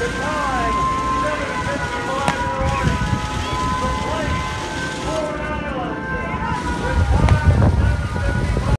Goodbye.